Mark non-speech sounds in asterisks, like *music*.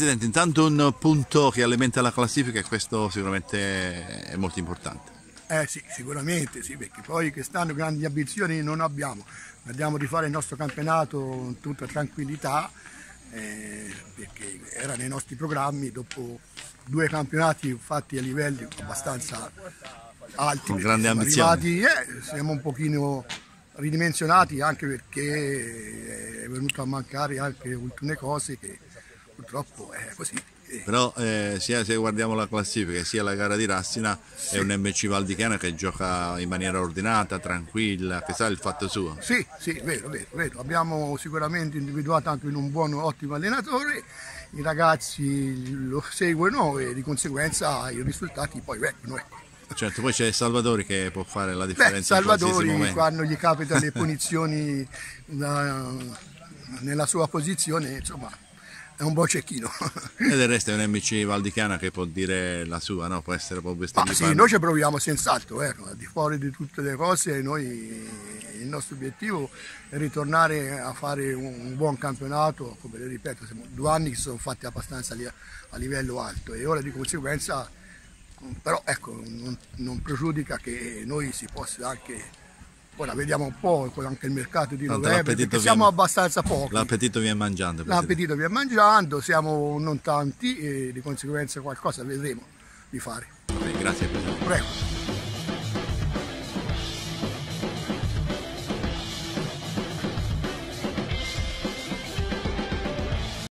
Presidente, intanto un punto che alimenta la classifica e questo sicuramente è molto importante. Eh sì, sicuramente sì, perché poi quest'anno grandi ambizioni non abbiamo, andiamo a rifare il nostro campionato in tutta tranquillità, eh, perché era nei nostri programmi dopo due campionati fatti a livelli abbastanza alti. Con grandi siamo ambizioni. Arrivati, eh, siamo un pochino ridimensionati anche perché è venuto a mancare anche alcune cose che purtroppo è così. Eh, Però eh, sia se guardiamo la classifica sia la gara di Rassina è un MC Valdichiana che gioca in maniera ordinata, tranquilla, che sa il fatto suo. Sì, sì, vero, vero, vero. Abbiamo sicuramente individuato anche in un buono, ottimo allenatore, i ragazzi lo seguono e di conseguenza i risultati poi vengono. Ecco. Certo, poi c'è Salvatori che può fare la Beh, differenza Salvatori momento. quando gli capita le *laughs* punizioni da- nella sua posizione, insomma, è un buon cecchino. E del resto è un MC Valdichiana che può dire la sua, no? può essere Ma vestirgli Ah, sì, noi ci proviamo senz'altro, ecco, al di fuori di tutte le cose, noi, il nostro obiettivo è ritornare a fare un, buon campionato, come le ripeto, siamo due anni che sono fatti abbastanza a livello alto e ora di conseguenza, però ecco, non, non pregiudica che noi si possa anche, ora vediamo un po' anche il mercato di Tanto novembre, perché siamo viene- abbastanza pochi. L'appetito viene mangiando. L'appetito viene mangiando, siamo non tanti e di conseguenza qualcosa vedremo di fare. Ok, grazie Presidente. Prego.